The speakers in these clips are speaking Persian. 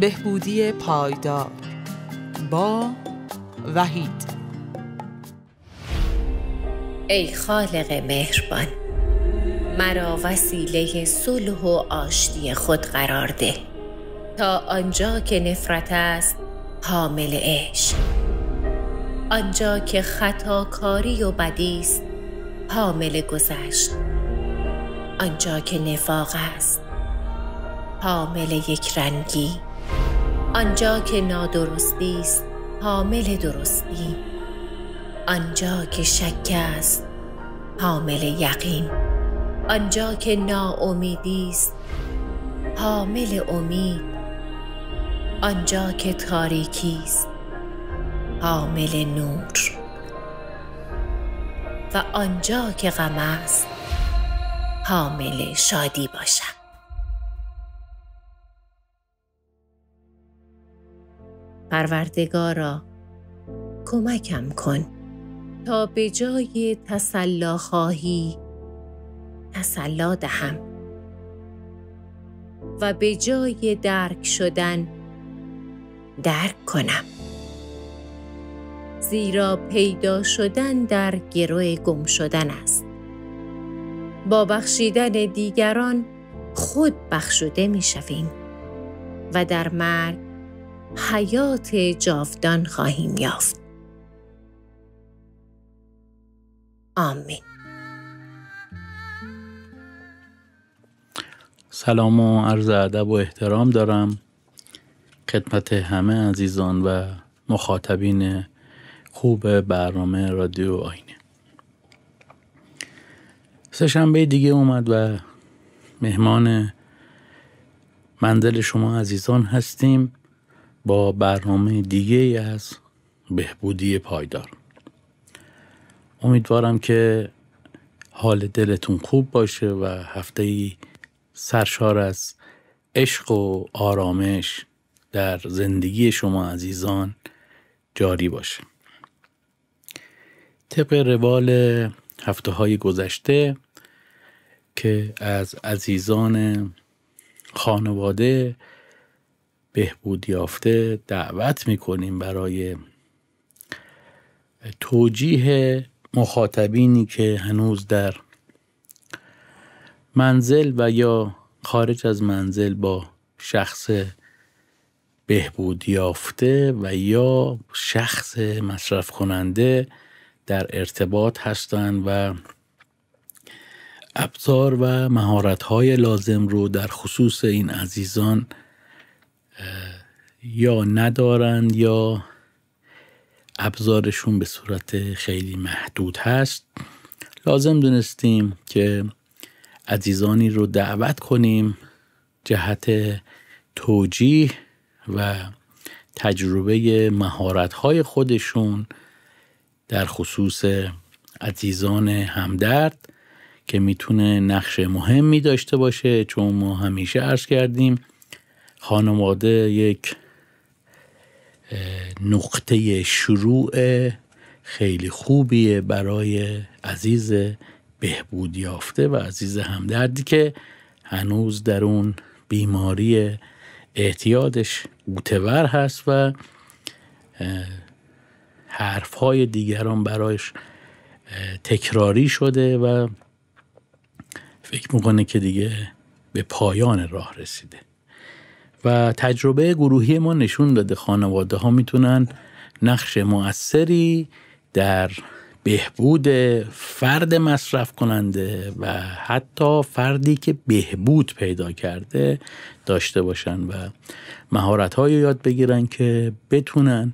بهبودی پایدار. با وحید. ای خالق مهربان مرا وسیله صلح و آشتی خود قرار ده. تا آنجا که نفرت است حامل عشق. آنجا که خطاکاری و بدی است حامل گذشت. آنجا که نفاق است حامل یک رنگی. آنجا که نادرستی است حامل درستی. آنجا که شک است حامل یقین. آنجا که ناامیدی است حامل امید. آنجا که تاریکی است حامل نور. و آنجا که غم است حامل شادی باشم پروردگارا. کمکم کن. تا به جای تسلا خواهی تسلا دهم. و به جای درک شدن درک کنم. زیرا پیدا شدن در گروه گم شدن است. با بخشیدن دیگران خود بخشوده می شویم و در مرگ حیات جاودان خواهیم یافت. آمین. سلام و عرض ادب و احترام دارم خدمت همه عزیزان و مخاطبین خوب برنامه رادیو آینه. سه شنبه دیگه اومد و مهمان منزل شما عزیزان هستیم. با برنامه دیگه از بهبودی پایدار. امیدوارم که حال دلتون خوب باشه و هفته ای سرشار از عشق و آرامش در زندگی شما عزیزان جاری باشه. طبق روال هفته های گذشته که از عزیزان خانواده بهبود یافته دعوت می‌کنیم برای توجیه مخاطبینی که هنوز در منزل و یا خارج از منزل با شخص بهبود یافته و یا شخص مصرف کننده در ارتباط هستند و ابزار و مهارت های لازم رو در خصوص این عزیزان یا ندارند یا ابزارشون به صورت خیلی محدود هست. لازم دونستیم که عزیزانی رو دعوت کنیم جهت توجیه و تجربه مهارت های خودشون در خصوص عزیزان همدرد که می‌تونه نقش مهمی داشته باشه چون ما همیشه عرض کردیم خانواده یک نقطه شروع خیلی خوبیه برای عزیز بهبود یافته و عزیز همدردی که هنوز در اون بیماری اعتیادش بوتور هست و حرف های دیگران برایش تکراری شده و فکر می‌کنه که دیگه به پایان راه رسیده. و تجربه گروهی ما نشون داده خانواده ها می‌تونن نقش موثری در بهبود فرد مصرف کننده و حتی فردی که بهبود پیدا کرده داشته باشن و مهارت های یاد بگیرن که بتونن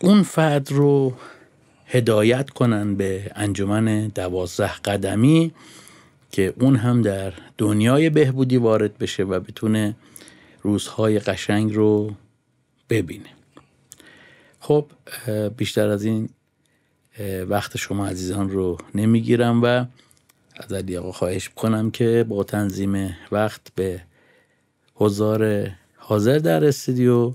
اون فرد رو هدایت کنن به انجمن دوازده قدمی که اون هم در دنیای بهبودی وارد بشه و بتونه روزهای قشنگ رو ببینه. خب بیشتر از این وقت شما عزیزان رو نمی‌گیرم و از علی آقا خواهش کنم که با تنظیم وقت به حضار حاضر در استودیو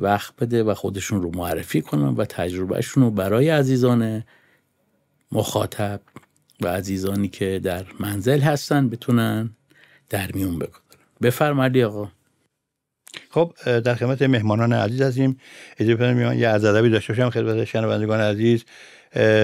وقت بده و خودشون رو معرفی کنم و تجربهشون رو برای عزیزان مخاطب و عزیزانی که در منزل هستن بتونن در میون بفرمایید آقا خب در خدمت مهمانان عزیز هستیم. اجازه بدید یه عرض ادبی داشته باشم خدمت شنوندگان عزیز.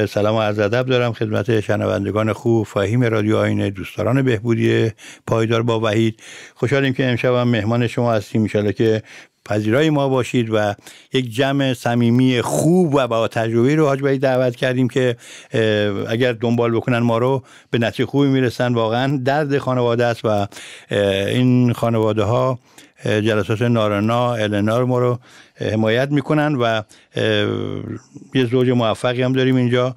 سلام و عرض ادب دارم خدمت شنوندگان خوب. فهیم رادیو آینه دوستداران بهبودی پایدار با وحید. خوشحالیم که امشب هم مهمان شما هستیم. ان که پذیرای ما باشید و یک جمع صمیمی خوب و با تجربه رو حاج دعوت کردیم که اگر دنبال بکنن ما رو به نتیجه خوبی می‌رسن. واقعا درد خانواده است و این خانواده ها جلسات نارنا النا ما رو حمایت می‌کنن و یه زوج موفقی هم داریم اینجا.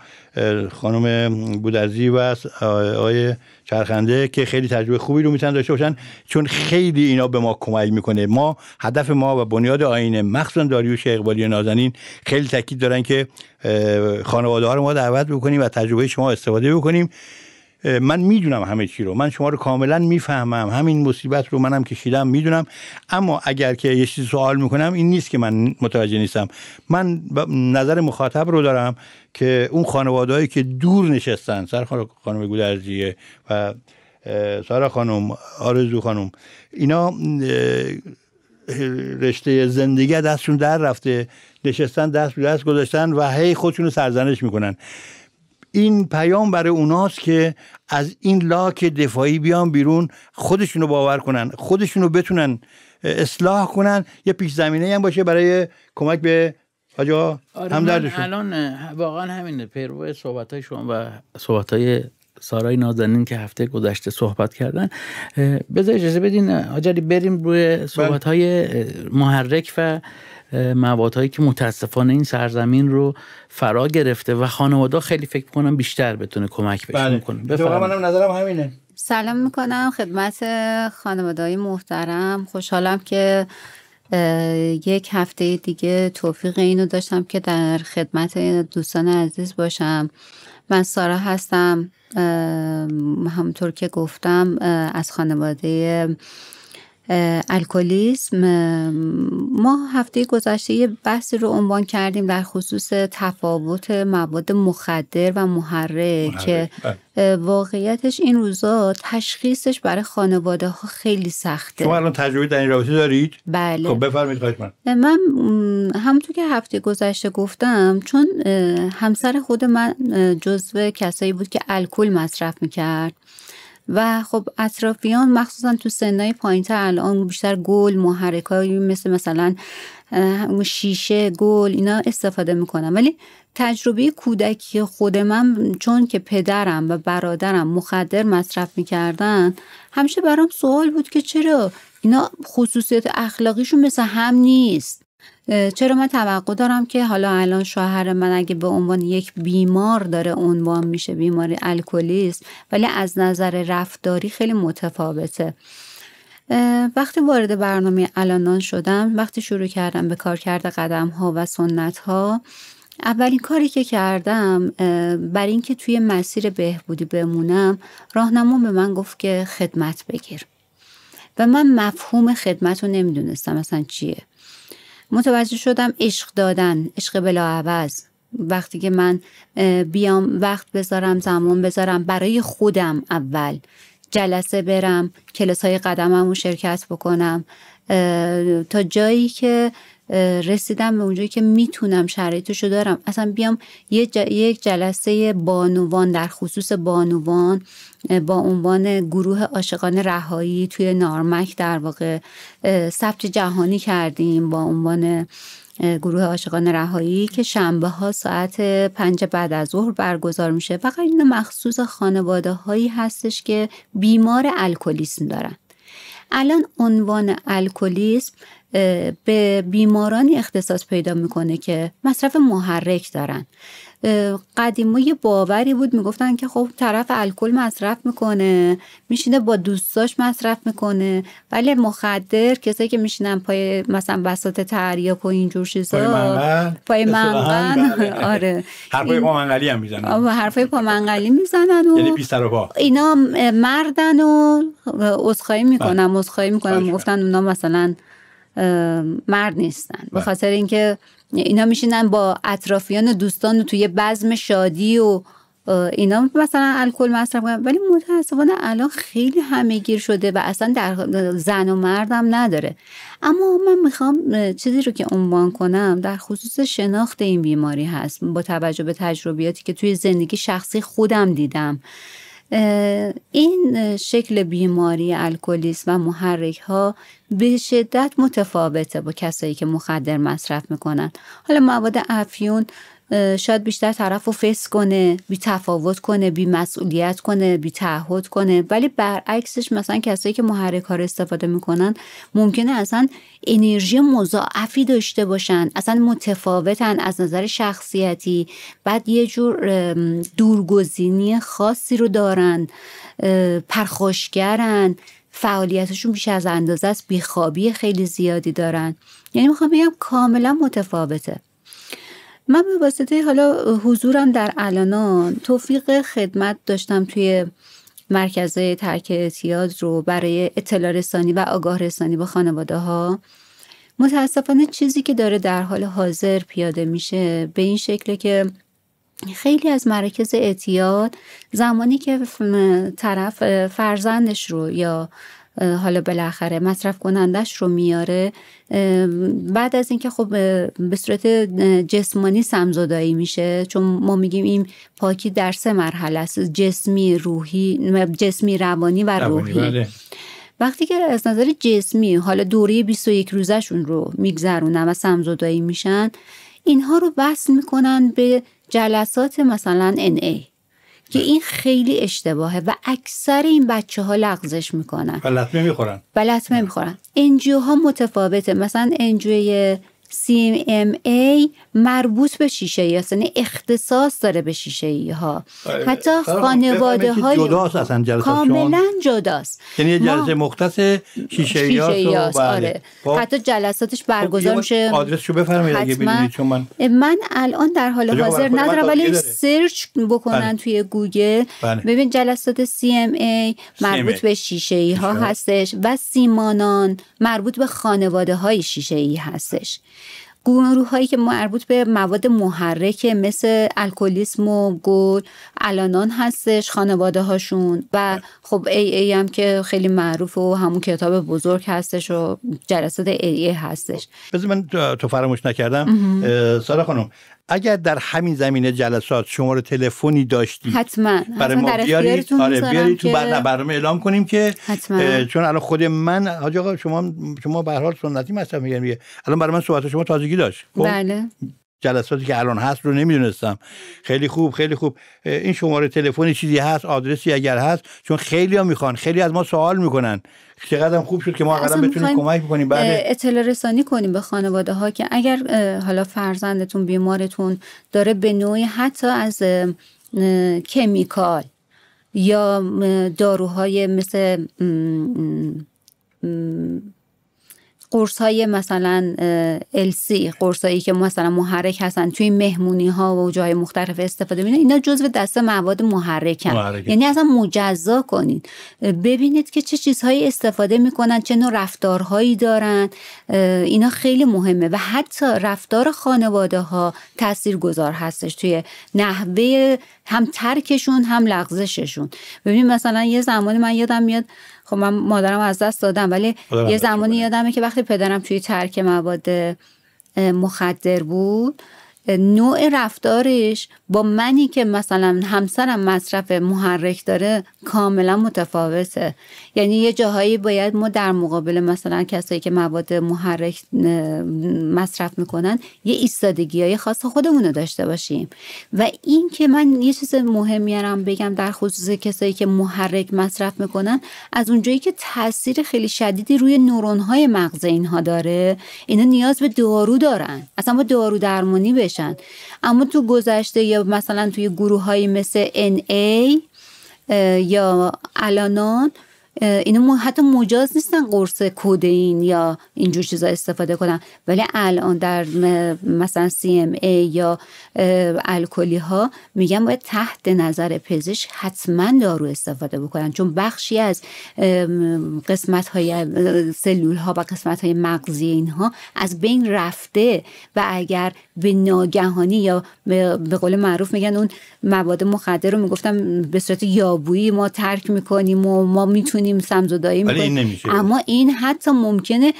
خانم بودرزی و آقای چرخنده که خیلی تجربه خوبی رو می‌تونن داشته باشن چون خیلی اینا به ما کمک می‌کنه. ما هدف ما و بنیاد آینه مخصوصا داریوش اقبالی نازنین خیلی تاکید دارن که خانواده ها رو ما دعوت بکنیم و تجربه شما استفاده بکنیم. من می‌دونم همه چی رو. من شما رو کاملا می‌فهمم. همین مصیبت رو منم کشیدم می‌دونم. اما اگر که یه چیزی سوال می‌کنم این نیست که من متوجه نیستم. من نظر مخاطب رو دارم که اون خانوادهایی که دور نشستن سر خانم گودرزیه و سارا خانم آرزو خانم اینا رشته زندگی دستشون در رفته نشستن دست به دست گذاشتن و هی خودشون رو سرزنش می‌کنن. این پیام برای اوناست که از این لاک دفاعی بیان بیرون خودشونو باور کنن خودشونو بتونن اصلاح کنن. یه پیش زمینه هم باشه برای کمک به آجا آره همدردشون الان واقعا همینه. پیرو صحبت های شما و صحبت های سارای نازنین که هفته گذشته صحبت کردن. بذار اجازه بدین آجالی بریم روی بله. صحبت های محرک و موادهایی که متاسفانه این سرزمین رو فرا گرفته و خانواده خیلی فکر کنم بیشتر بتونه کمک بشه بله. منم نظرم همینه. سلام می‌کنم خدمت خانواده محترم. خوشحالم که یک هفته دیگه توفیق اینو داشتم که در خدمت دوستان عزیز باشم. من سارا هستم. همونطور که گفتم از خانواده الکلیسم ما هفته گذشته یه بحثی رو عنوان کردیم در خصوص تفاوت مواد مخدر و محرک که بله. واقعیتش این روزا تشخیصش برای خانواده ها خیلی سخته شما الان تجربه در این رابطه دارید؟ بله خب بفرمایید من من همونطور که هفته گذشته گفتم چون همسر خود من جزو کسایی بود که الکل مصرف می‌کرد و خب اطرافیان مخصوصا تو سنهای پایینتر الان بیشتر گل محرکایی مثل مثلا شیشه گل اینا استفاده می‌کنم ولی تجربه کودکی خود من چون که پدرم و برادرم مخدر مصرف می‌کردن همیشه برام سوال بود که چرا اینا خصوصیت اخلاقیشون مثل هم نیست؟ چرا من توقع دارم که حالا الان شوهر من اگه به عنوان یک بیمار داره عنوان میشه بیماری الکلیست ولی از نظر رفتاری خیلی متفاوته. وقتی وارد برنامه الانان شدم وقتی شروع کردم به کار کرده قدم ها و سنت ها اولین کاری که کردم بر اینکه توی مسیر بهبودی بمونم راهنما به من گفت که خدمت بگیر. و من مفهوم خدمت رو نمی‌دونستم اصلا چیه. متوجه شدم عشق دادن عشق بلا عوض وقتی که من بیام وقت بذارم زمان بذارم برای خودم اول جلسه برم کلاس های قدمم رو شرکت بکنم. تا جایی که رسیدم به اونجایی که می‌تونم شرایطشو دارم. اصلا بیام یک جلسه بانوان در خصوص بانوان با عنوان گروه عاشقان رهایی توی نارمک در واقع ثبت جهانی کردیم با عنوان گروه عاشقان رهایی که شنبه ها ساعت پنج بعد از ظهر برگزار میشه. فقط این مخصوص خانواده هایی هستش که بیمار الکلیسم دارن. الان عنوان الکلیسم به بیمارانی اختصاص پیدا می‌کنه که مصرف محرک دارن. قدیما یه باوری بود می‌گفتن که خب طرف الکل مصرف می‌کنه میشینه با دوستاش مصرف می‌کنه ولی مخدر کسایی که میشینن پای مثلا بساط تریاک و اینجور چیزا پای منقل؟ آره. حرفای پامنقلی هم می‌زنن. حرفای پامنقلی می‌زنن و یعنی پا. اینا مردن و عذرخواهی می‌کنن بله. عذرخواهی می‌کنن. می‌گفتن اونا مثلا مرد نیستن. به بله. خاطر اینکه اینا میشینن با اطرافیان دوستان توی بزم شادی و اینا مثلا الکل مصرف کنن. ولی متاسفانه الان خیلی همهگیر شده و اصلا در زن و مردم نداره. اما من می‌خوام چیزی رو که عنوان کنم در خصوص شناخت این بیماری هست. با توجه به تجربیاتی که توی زندگی شخصی خودم دیدم. این شکل بیماری الکلیسم و محرک ها به شدت متفاوته با کسایی که مخدر مصرف می‌کنن. حالا مواد افیون شاید بیشتر طرف رو فس کنه بی تفاوت کنه بی مسئولیت کنه بی تعهد کنه. ولی برعکسش مثلا کسایی که محرک ها استفاده می‌کنن ممکنه اصلا انرژی مضاعفی داشته باشن اصلا متفاوتن از نظر شخصیتی. بعد یه جور دورگزینی خاصی رو دارن پرخوشگرن فعالیتشون بیش از اندازه است بیخوابی خیلی زیادی دارن. یعنی می‌خوام بگم کاملا متفاوته. من به واسطه حالا حضورم در الانان توفیق خدمت داشتم توی مرکز ترک اعتیاد رو برای اطلاع رسانی و آگاه رسانی به خانواده ها متاسفانه چیزی که داره در حال حاضر پیاده میشه به این شکله که خیلی از مراکز اعتیاد زمانی که طرف فرزندش رو یا حالا بالاخره مصرف کنندش رو میاره. بعد از اینکه خب به صورت جسمانی سمزدایی میشه. چون ما میگیم این پاکی در سه مرحله است. جسمی روحی جسمی روانی و روحی. بله. وقتی که از نظر جسمی حالا دوره 21 روزشون رو میگذرونن و سمزدایی میشن اینها رو وصل می‌کنن به جلسات مثلا NA که این خیلی اشتباهه و اکثر این بچه ها لغزش می‌کنن. و لطمه می‌خورن. و لطمه می‌خورن. انجیو ها متفاوته. مثلا انجیوی CMA مربوط به شیشه ای هست یعنی اختصاص داره به شیشه ای ها. حتی خانواده های جداست کاملا جداست. یعنی یه جلسه مختص شیشه ای هست آره. خب. حتی جلساتش برگزار خب، میشه. آدرسشو بفرمایید اگه بدونید چون من من الان در حال حاضر ندارم ولی search بکنن بله. توی گوگل. بله. ببین جلسات CMA مربوط به شیشه ای ها. هستش و CM Anon مربوط به خانواده های شیشه ای هستش. گروه هایی که مربوط به مواد محرک مثل الکلیسم و گل Al-Anon هستش خانواده هاشون و خب AA هم که خیلی معروف و همون کتاب بزرگ هستش و جلسات ای ای هستش. بذار من تو فراموش نکردم. سارا خانم اگر در همین زمینه جلسات شماره تلفنی داشتی حتما برای ما بیارید آره بیارید تو بعد برنامه اعلام کنیم که حتما. چون الان خود من حاج آقا شما شما به هر حال سنتی مصرف میگن الان برای من صحبت شما تازگی داشت خب؟ بله جلساتی که الان هست رو نمی‌دونستم. خیلی خوب خیلی خوب. این شماره تلفنی چیزی هست؟ آدرسی اگر هست؟ چون خیلی ها می‌خوان خیلی از ما سوال می‌کنن. چقدر خوب شد که ما قدم بتونیم کمک بکنیم. بعد اطلاع رسانی کنیم به خانواده ها که اگر حالا فرزندتون بیمارتون داره به نوعی حتی از کمیکال یا داروهای مثل قرص های مثلا السی قرص هایی که مثلا محرک هستن توی مهمونی ها و جای مختلف استفاده می‌کنن اینا جزو دسته مواد محرکن. محرکه. یعنی اصلا مجزا کنید ببینید که چه چیزهایی استفاده می‌کنن چه نوع رفتارهایی دارن. اینا خیلی مهمه و حتی رفتار خانواده ها تأثیر گذار هستش توی نحوه هم ترکشون هم لغزششون. ببینید مثلا یه زمانی من یادم میاد خب من مادرم از دست دادم ولی یه زمانی یادمه که وقتی پدرم توی ترک مواد مخدر بود نوع رفتارش با منی که مثلا همسرم مصرف محرک داره کاملا متفاوته. یعنی یه جاهایی باید ما در مقابل مثلا کسایی که مواد محرک مصرف می‌کنن یه ایستادگی های خاص خودمون رو داشته باشیم. و این که من یه چیز مهمیارم بگم در خصوص کسایی که محرک مصرف می‌کنن از اونجایی که تاثیر خیلی شدیدی روی نورون های مغز اینها داره اینا نیاز به دارو دارن. اصلا با دارو درمانی بشن اما تو گذشته یا مثلا توی گروه های مثل NA یا الانان اینا حتی مجاز نیستن قرص کودین یا اینجور چیزا استفاده کنن. ولی الان در مثلا ای یا الکلی ها میگن باید تحت نظر پزشک حتما دارو استفاده بکنن. چون بخشی از قسمت های سلول ها و قسمت های مغزی اینها از بین رفته و اگر به ناگهانی یا به قول معروف میگن اون مواد مخدر رو می‌گفتم به صورت یابویی ما ترک می‌کنیم و ما می‌تونیم سمزدایی می‌کنیم. اما این حتی ممکنه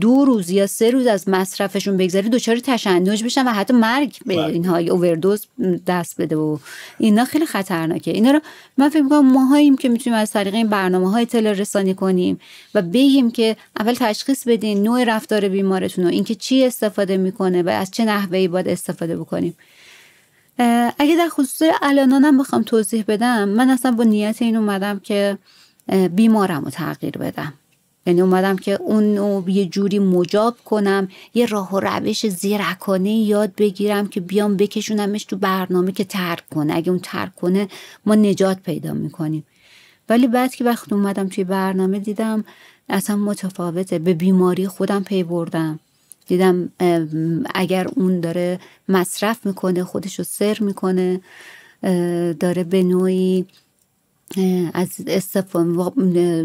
دو روز یا سه روز از مصرفشون بگذاری دچار تشنج بشن و حتی مرگ به بله. اینها اووردوز دست بده و اینا خیلی خطرناکه. اینا رو من فکر می‌کنم ماهاییم که می‌تونیم از طریق این برنامه های اطلاع رسانی کنیم و بگیم که اول تشخیص بدین نوع رفتار بیمارتون و اینکه چی استفاده می‌کنه و از چه نحوهی باید استفاده بکنیم. اگه در خصوص الانانم بخوام توضیح بدم من اصلا با نیت این اومدم که بیمارم رو تغییر بدم. یعنی اومدم که اون رو یه جوری مجاب کنم یه راه و روش زیرکانه یاد بگیرم که بیام بکشونمش تو برنامه که ترک کنه. اگه اون ترک کنه ما نجات پیدا می‌کنیم. ولی بعد که وقت اومدم توی برنامه دیدم اصلا متفاوته. به بیماری خودم پی بردم. دیدم اگر اون داره مصرف می‌کنه خودش رو سر می‌کنه داره به نوعی از استفاده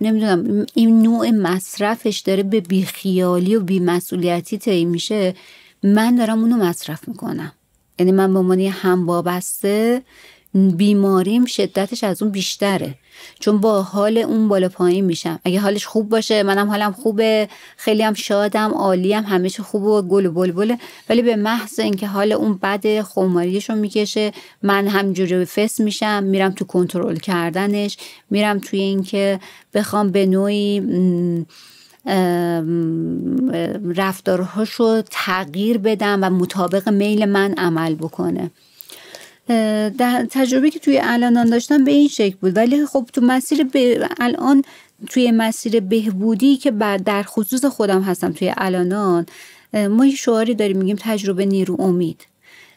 نمی‌دونم این نوع مصرفش داره به بیخیالی و بیمسئولیتی طی میشه. من دارم اونو مصرف می‌کنم. یعنی من به عنوان هم وابسته بیماریم شدتش از اون بیشتره. چون با حال اون بالا پایین میشم. اگه حالش خوب باشه منم حالم خوبه خیلی هم شادم عالیم همیشه خوب و گل و بلبله. ولی به محض اینکه حال اون بد خماریشو می‌کشه من همجوری فس میشم میرم تو کنترل کردنش میرم توی اینکه بخوام به نوعی رفتارهاشو تغییر بدم و مطابق میل من عمل بکنه. تجربه که توی الانان داشتم به این شکل بود. ولی خب تو مسیر الان توی مسیر بهبودی که بعد در خصوص خودم هستم توی الانان ما یه شعاری داریم میگیم تجربه نیرو امید.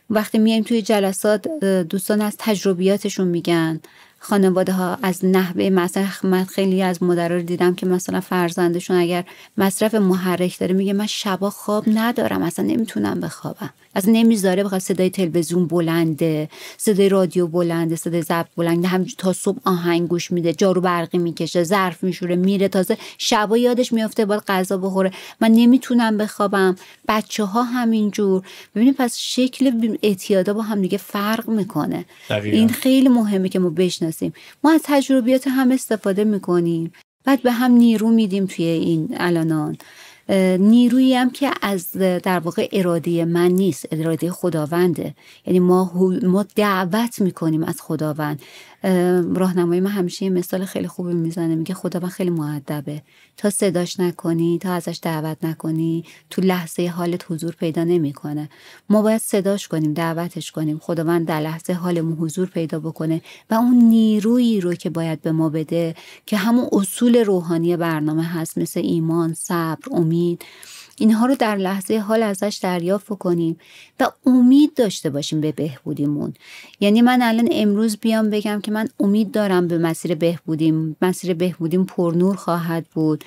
وقتی میایم توی جلسات دوستان از تجربیاتشون میگن. خانواده ها از نحوه مصرف من خیلی از مدرا رو دیدم که مثلا فرزندشون اگر مصرف محرک داره میگه من شبا خواب ندارم اصلا نمی‌تونم بخوابم. از نمی‌ذاره بخواد صدای تلویزیون بلنده صدای رادیو بلنده صدای ضبط بلنده هم تا صبح آهنگ گوش میده جارو برقی می‌کشه ظرف میشوره میره تازه شبا یادش میافته باید غذا بخوره. من نمی‌تونم بخوابم. بچه ها همینجور. ببینید پس شکل اعتیادا با هم دیگه فرق می‌کنه. این خیلی مهمه که ما بشناسیم. ما از تجربیات هم استفاده می‌کنیم. بعد به هم نیرو میدیم توی این الانان. نیرویی هم که از در واقع اراده من نیست اراده خداونده. یعنی ما ما دعوت می‌کنیم از خداوند. راهنمای من همیشه یه مثال خیلی خوبی می‌زنه. میگه خداوند خیلی معدبه تا صداش نکنی تا ازش دعوت نکنی تو لحظه حالت حضور پیدا نمی‌کنه. ما باید صداش کنیم دعوتش کنیم. خداوند در لحظه حالمون حضور پیدا بکنه و اون نیرویی رو که باید به ما بده که همون اصول روحانی برنامه هست. مثل ایمان صبر امید. اینها رو در لحظه حال ازش دریافت کنیم و امید داشته باشیم به بهبودیمون. یعنی من الان امروز بیام بگم که من امید دارم به مسیر بهبودیم. مسیر بهبودیم پرنور خواهد بود.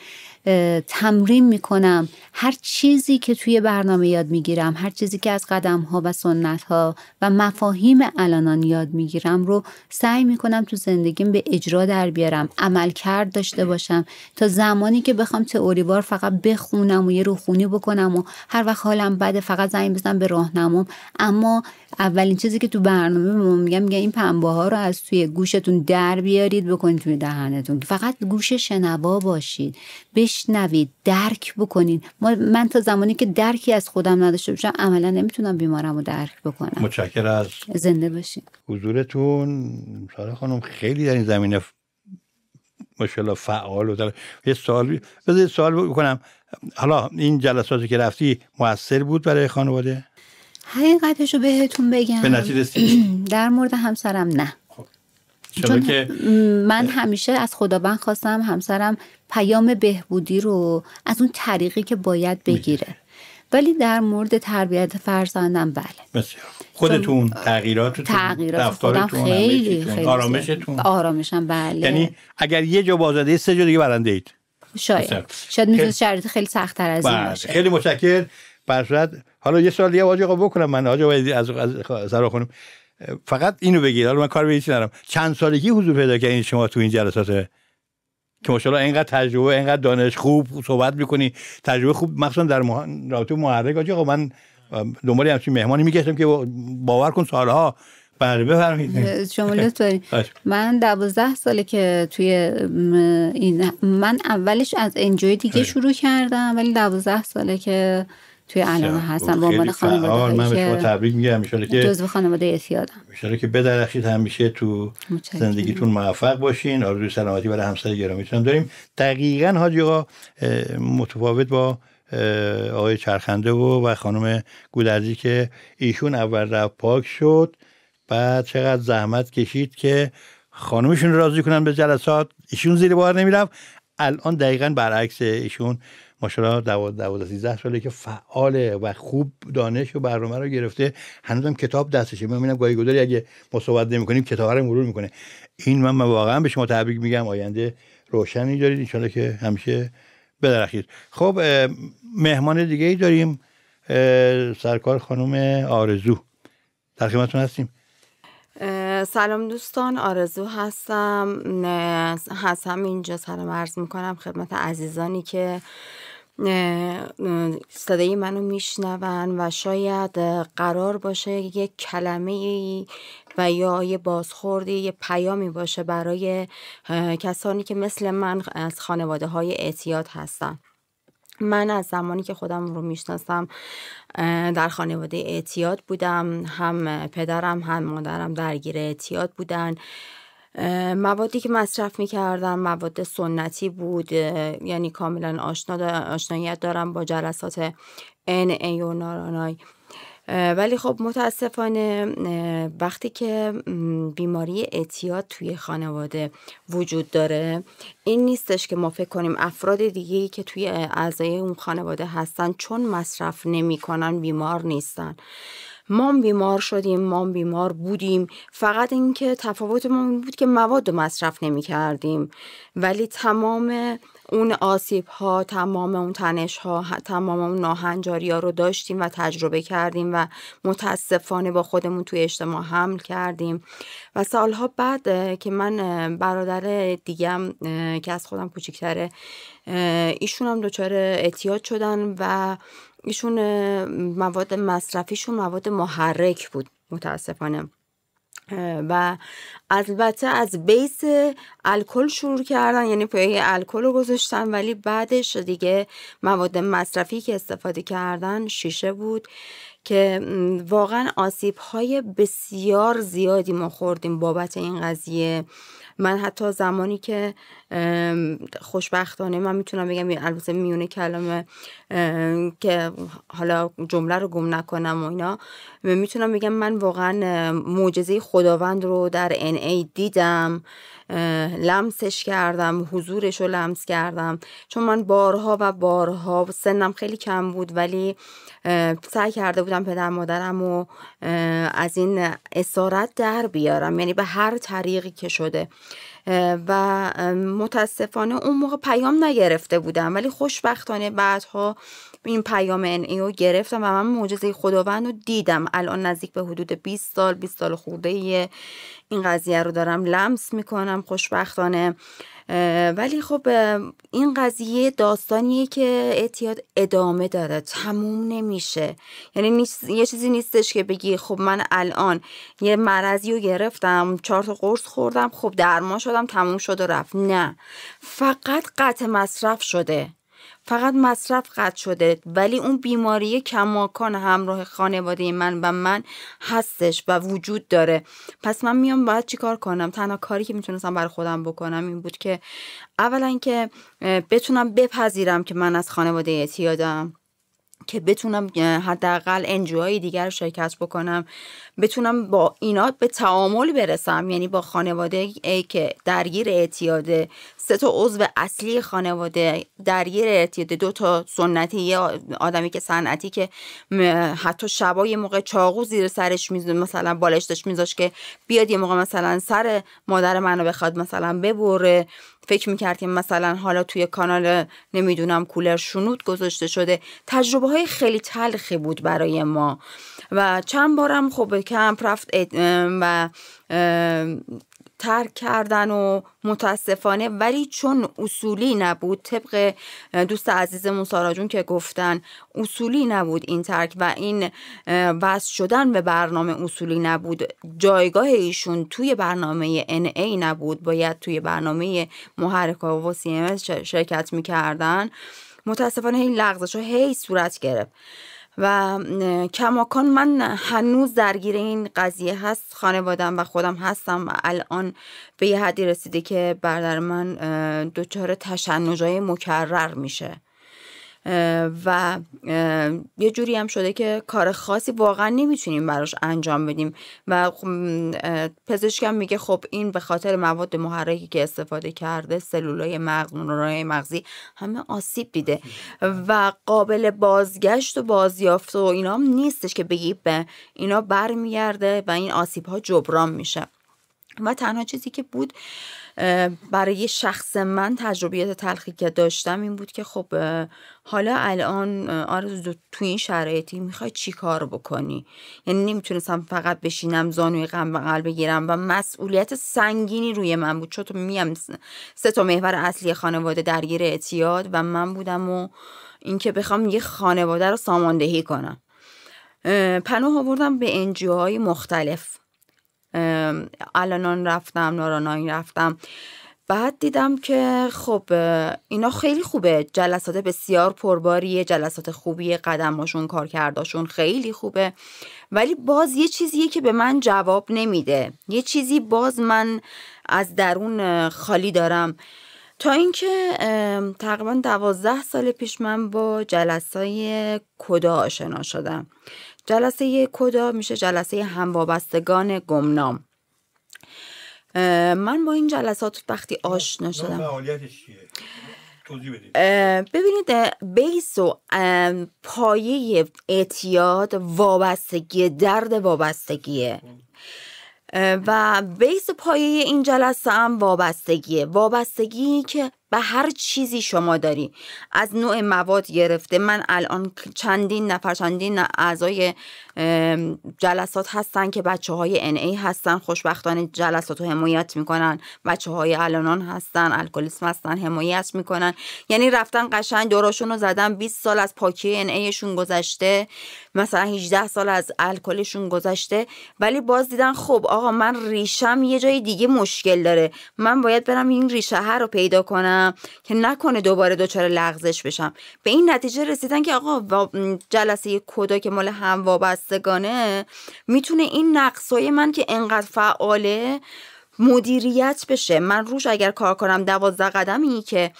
تمرین می‌کنم. هر چیزی که توی برنامه یاد می‌گیرم هر چیزی که از قدم ها و سنت ها و مفاهیم الانان یاد می‌گیرم رو سعی می‌کنم تو زندگیم به اجرا در بیارم عمل کرد داشته باشم. تا زمانی که بخوام تئوری فقط بخونم و یه روخونی بکنم و هر وقت حالم بده فقط زنگ بزنم به راهنمام. اما اولین چیزی که تو برنامه ما میگم میگم این پنبه ها رو از توی گوشتون در بیارید بکنید توی دهنتون. فقط گوش شنوا باشید. بشنوید درک بکنید. من تا زمانی که درکی از خودم نداشته باشم عملا نمی‌تونم بیمارم رو درک بکنم. متشکر از زنده باشید. حضورتون. سارا خانم خیلی در این زمینه ماشاءالله فعال و یه سوال بذار سوال بکنم. حالا این جلساتی که رفتی موثر بود برای خانواده؟ حقیقتش رو بهتون بگم. به نتیجه در مورد همسرم نه. خب. چون که من همیشه از خداوند خواستم همسرم پیام بهبودی رو از اون طریقی که باید بگیره. ولی در مورد تربیت فرزندم بله. بسیار خودتون تغییرات تغییرات خودم خیلی خیلی آرامشتون. آرامشم بله. یعنی اگر یه جا بازده سه جا دیگه برنده اید. شاید. شاید می‌تونه شرایط خیلی سخت تر از این بله. باشه. خیلی متشکر برصورت حالا یه سال دیگه آقا بکنم من. آقا از از سرا خانم فقط اینو بگید حالا من کار به ندارم. چند سالگی حضور پیدا کردین شما تو این جلسات؟ که ماشاءالله اینقدر تجربه اینقدر دانش خوب صحبت می‌کنی. تجربه خوب مخصوصا در مح... رابطه محرک. آقا من دنبال همچین مهمانی میگشتم که باور کن سالها. بله بفرمایید. شما لطف من دوازده ساله که توی این من اولش از انجوی دیگه شروع کردم ولی دوازده ساله که توی الان هستم به عنوان خانواده من به شما تبریک میگم. ان که جزو خانواده اعتیادم ان که بدرخشید همیشه تو زندگیتون موفق باشین. آرزوی سلامتی برای همسر گرامیتون داریم. دقیقا حاجی آقا متفاوت با آقای چرخنده و و خانم گودرزی که ایشون اول رفت پاک شد. بعد چقدر زحمت کشید که خانمشون راضی کنن به جلسات. ایشون زیر بار نمی‌رفت. الان دقیقا برعکس ایشون. ماشاءالله دوازده سیزده ساله که فعاله و خوب دانش و برنامه رو گرفته. هنوزم کتاب دستشه. من می‌بینم گاهی گداری اگه ما صحبت نمی‌کنیم کتاب رو مرور می‌کنه. این من, من واقعا به شما تبریک میگم. آینده روشنی دارید. ان که همیشه بدرخید خب مهمان دیگه ای داریم سرکار خانم آرزو. در خدمتتون هستیم. سلام دوستان آرزو هستم. هستم اینجا سلام عرض می‌کنم خدمت عزیزانی که صدای منو میشنون و شاید قرار باشه یک کلمه و یا یه بازخوردی یه پیامی باشه برای کسانی که مثل من از خانواده های اعتیاد هستن. من از زمانی که خودم رو می‌شناسم در خانواده اعتیاد بودم. هم پدرم هم مادرم درگیر اعتیاد بودن. موادی که مصرف می کردم مواد سنتی بود. یعنی کاملا آشنا آشناییت دارم با جلسات ای و نارانای ولی خب متاسفانه وقتی که بیماری اعتیاد توی خانواده وجود داره این نیستش که ما فکر کنیم افراد دیگه که توی اعضای اون خانواده هستن چون مصرف نمی‌کنن بیمار نیستن. ما بیمار شدیم ما بیمار بودیم. فقط اینکه تفاوت ما بود که مواد مصرف نمی کردیم ولی تمام اون آسیب ها تمام اون تنش ها تمام اون ناهنجاری ها رو داشتیم و تجربه کردیم و متاسفانه با خودمون توی اجتماع حمل کردیم. و سالها بعد که من برادر دیگم که از خودم کوچیکتره ایشون هم دچار اعتیاد شدن و ایشون مواد مصرفیشون مواد محرک بود متاسفانه. و البته از بیس الکل شروع کردن یعنی پایه الکل رو گذاشتن ولی بعدش دیگه مواد مصرفی که استفاده کردن شیشه بود که واقعا آسیب های بسیار زیادی ما خوردیم بابت این قضیه. من حتی زمانی که خوشبختانه من می‌تونم بگم البته میونه کلمه که حالا جمله رو گم نکنم و اینا. می‌تونم بگم من واقعا معجزه خداوند رو در ان ای دیدم لمسش کردم حضورش رو لمس کردم. چون من بارها و بارها سنم خیلی کم بود ولی سعی کرده بودم پدر مادرم و از این اسارت در بیارم. یعنی به هر طریقی که شده. و متاسفانه اون موقع پیام نگرفته بودم. ولی خوشبختانه بعدها این پیام ان رو گرفتم و من معجزه خداوند رو دیدم. الان نزدیک به حدود 20 سال 20 سال خورده این قضیه رو دارم لمس می‌کنم. خوشبختانه ولی خب این قضیه داستانیه که اعتیاد ادامه داره. تموم نمیشه. یعنی یه چیزی نیستش که بگی خب من الان یه مرضی رو گرفتم چهار تا قرص خوردم خب درمان شدم تموم شد و رفت. نه. فقط قطع مصرف شده. فقط مصرف قطع شده ولی اون بیماری کماکان همراه خانواده من و من هستش و وجود داره. پس من میام باید چیکار کنم؟ تنها کاری که می‌تونستم برای خودم بکنم این بود که اولا که بتونم بپذیرم که من از خانواده اعتیادم. که بتونم حداقل انجوهای دیگر شرکت بکنم بتونم با اینا به تعامل برسم. یعنی با خانواده ای که درگیر اعتیاده سه تا عضو اصلی خانواده درگیر اعتیاده دو تا سنتی یه آدمی که صنعتی که حتی شبا یه موقع چاقو زیر سرش میز مثلا بالشتش میذاش که بیاد یه موقع مثلا سر مادر منو بخواد مثلا ببره. فکر می‌کرد که مثلا حالا توی کانال نمی‌دونم کولر شنود گذاشته شده. تجربه های خیلی تلخی بود برای ما. و چند بارم خب کمپ رفت و ترک کردن و متاسفانه ولی چون اصولی نبود طبق دوست عزیزمون ساراجون که گفتن اصولی نبود این ترک و این وصل شدن به برنامه اصولی نبود. جایگاه ایشون توی برنامه ای نبود. باید توی برنامه محرک و سی شرکت می‌کردن. متاسفانه این لغزش ها هی صورت گرفت. و کماکان من هنوز درگیر این قضیه هست خانوادم و خودم هستم و الان به یه حدی رسیده که برادر من دچار تشنجای مکرر میشه. و یه جوری هم شده که کار خاصی واقعا نمی‌تونیم براش انجام بدیم. و خب، پزشکم میگه خب این به خاطر مواد محرکی که استفاده کرده سلولای مغز نورای مغزی همه آسیب دیده. و قابل بازگشت و بازیافت و اینا هم نیستش که بگی به اینا برمیگرده و این آسیب ها جبران میشه. و تنها چیزی که بود برای شخص من تجربیات تلخی که داشتم این بود که خب حالا الان آرزو تو این شرایطی می‌خوای چی کار بکنی؟ یعنی نمی‌تونستم فقط بشینم زانوی غم به قلب بگیرم و مسئولیت سنگینی روی من بود. چون میم سه تا محور اصلی خانواده درگیر اعتیاد و من بودم و اینکه بخوام یه خانواده رو ساماندهی کنم. پناه آوردم به انجیوهای مختلف. الانان رفتم ناراناین رفتم. بعد دیدم که خب اینا خیلی خوبه. جلسات بسیار پرباریه جلسات خوبیه قدماشون کارکرداشون خیلی خوبه. ولی باز یه چیزیه که به من جواب نمیده. یه چیزی باز من از درون خالی دارم. تا اینکه تقریبا دوازده سال پیش من با جلسای کدا آشنا شدم. جلسه کدا میشه جلسه هموابستگان گمنام. من با این جلسات وقتی آشنا شدم. ببینید بیس و پایه اعتیاد وابستگی درد وابستگیه. و بیس پایه این جلسه هم وابستگیه. وابستگی که به هر چیزی شما داری. از نوع مواد گرفته. من الان چندین نفر چندین اعضای جلسات هستن که بچه های ای هستن. خوشبختانه جلسات رو حمایت می‌کنن. بچه های الانان هستن الکلیسم هستن حمایت می‌کنن. یعنی رفتن قشنگ دوراشون رو زدن. 20 سال از پاکی ایشون گذشته. مثلا 18 سال از الکلشون گذشته. ولی باز دیدن خب آقا من ریشم یه جای دیگه مشکل داره. من باید برم این ریشه ها رو پیدا کنم. که نکنه دوباره دچار لغزش بشم. به این نتیجه رسیدن که آقا جلسه کدا که مال هم وابستگانه می‌تونه این نقصای من که انقدر فعاله مدیریت بشه. من روش اگر کار کنم دوازده قدمی که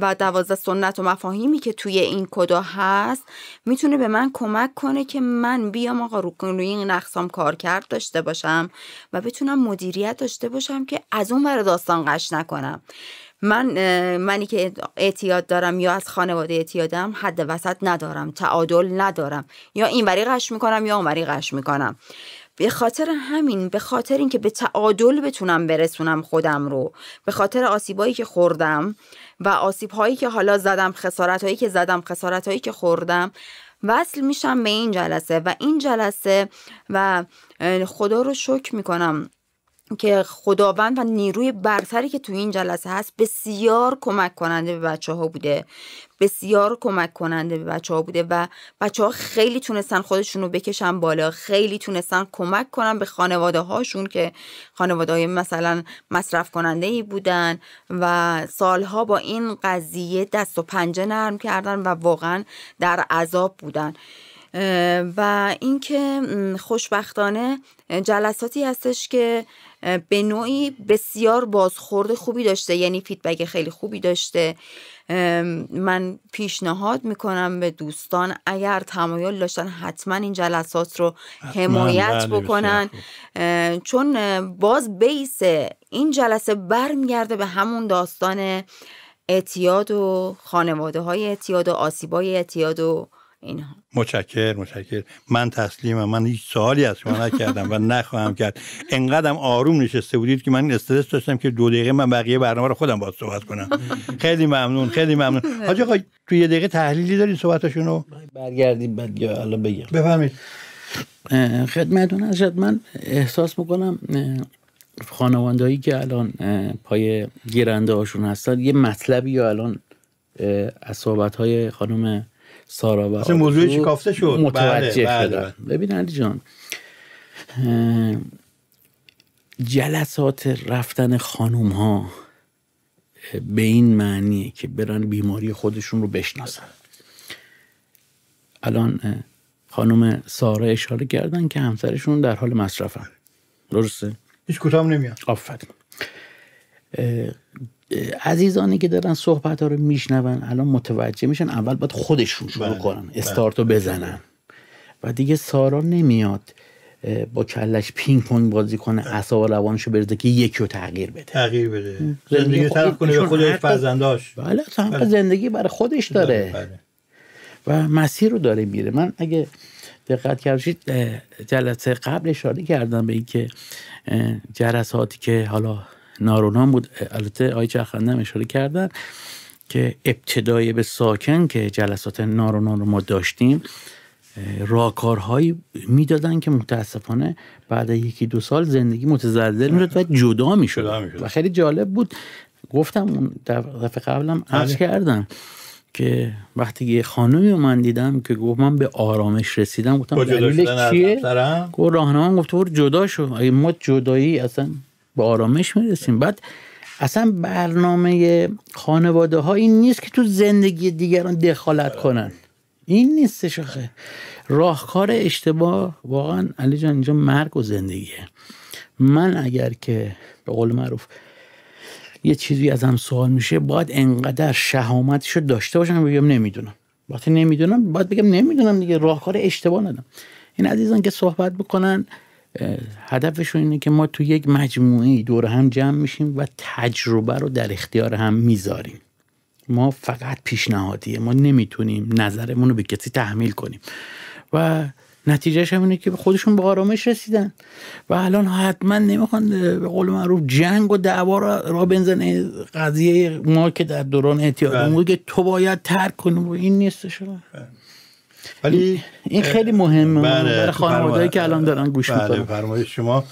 و دوازده سنت و مفاهیمی که توی این کدا هست می‌تونه به من کمک کنه که من بیام آقا رو روی این نقصام کار کرد داشته باشم و بتونم مدیریت داشته باشم که از اون ور داستان قش نکنم. من منی که اعتیاد دارم یا از خانواده اعتیادم حد وسط ندارم تعادل ندارم. یا این بری قش می‌کنم یا اون بری قش می‌کنم. به خاطر همین به خاطر اینکه به تعادل بتونم برسونم خودم رو به خاطر آسیبایی که خوردم و آسیب هایی که حالا زدم خسارت هایی که زدم خسارت هایی که خوردم وصل میشم به این جلسه. و این جلسه و خدا رو شکر می‌کنم که خداوند و نیروی برتری که توی این جلسه هست بسیار کمک کننده به بچه ها بوده. بسیار کمک کننده به بچه ها بوده و بچه ها خیلی تونستن خودشون رو بکشن بالا خیلی تونستن کمک کنن به خانواده هاشون که خانواده های مثلا مصرف کننده ای بودن و سالها با این قضیه دست و پنجه نرم کردن و واقعا در عذاب بودن. و اینکه خوشبختانه جلساتی هستش که به نوعی بسیار بازخورد خوبی داشته یعنی فیدبک خیلی خوبی داشته. من پیشنهاد می‌کنم به دوستان اگر تمایل داشتن حتما این جلسات رو حمایت بله، بکنن. چون باز بیس این جلسه برمیگرده به همون داستان اعتیاد و خانواده های اعتیاد و آسیبای اعتیاد و اینها. متشکر متشکر من تسلیمم من هیچ سوالی از شما نکردم و نخواهم کرد. انقدرم آروم نشسته بودید که من استرس داشتم که دو دقیقه من بقیه برنامه رو خودم باید صحبت کنم. خیلی ممنون خیلی ممنون. حاج آقا تو یه دقیقه تحلیلی دارین صحبتشون رو؟ برگردیم بعد حالا بگم. بفهمید خدمتتون ازت من احساس می‌کنم خانوادهایی که الان پای گیرنده هاشون هستن یه مطلبی یا الان از صحبت های خانم سارا و اصلا موضوع کافته شد. متوجه بله, بله, بله. ببین علی جان جلسات رفتن خانوم ها به این معنیه که برن بیماری خودشون رو بشناسن. الان خانم سارا اشاره کردن که همسرشون در حال مصرفن. درسته؟ هیچ کتام نمیاد آفرین. عزیزانی که دارن صحبت ها رو میشنون الان متوجه میشن اول باید خودشون شروع بله. کنن بله. استارت بزنن و دیگه سارا نمیاد با کلش پینگ پونگ بازی کنه اعصاب روانش رو برزه که یکی رو تغییر بده تغییر بده زندگی طرف کنه به خودش فرزنداش بله بله. زندگی برای خودش بله، داره بله. و مسیر رو داره میره من اگه دقت کردید جلسه قبل اشاره کردم به اینکه جلساتی که حالا نارونان بود. البته آی چرخنده اشاره کردن که ابتدای به ساکن که جلسات نارونان رو ما داشتیم راکارهایی می‌دادن که متاسفانه بعد یکی دو سال زندگی متزلزل می‌شد و جدا می‌شد. و خیلی جالب بود. گفتم اون دفعه قبلم عرض بله. کردم که وقتی یه خانمی من دیدم که گفت من به آرامش رسیدم گفتم دلیلش چیه؟ گفت راهنما گفت برو جدا شو. اگه ما جدایی اصلا به آرامش می‌رسیم. بعد اصلا برنامه خانواده ها این نیست که تو زندگی دیگران دخالت کنن. این نیستش آخه. راهکار اشتباه واقعا علی جان اینجا مرگ و زندگیه. من اگر که به قول معروف یه چیزی ازم سوال میشه باید انقدر شهامتش رو داشته باشم بگم نمی‌دونم. وقتی نمی‌دونم باید بگم نمی‌دونم دیگه راهکار اشتباه ندم این عزیزان که صحبت بکنن هدفشون اینه که ما تو یک مجموعه دور هم جمع میشیم و تجربه رو در اختیار هم می‌ذاریم. ما فقط پیشنهادیه. ما نمی‌تونیم نظرمون رو به کسی تحمیل کنیم. و نتیجهش هم اینه که خودشون به آرامش رسیدن. و الان حتما نمی‌خوان به قول معروف جنگ و دعوا را, را بنزنه قضیه ما که در دوران اعتیاد بله. که تو باید ترک کنی و این نیستش. ولی این خیلی مهمه. بله برای خانوادهایی که الان دارن گوش بله می‌کنن. فرمایش شما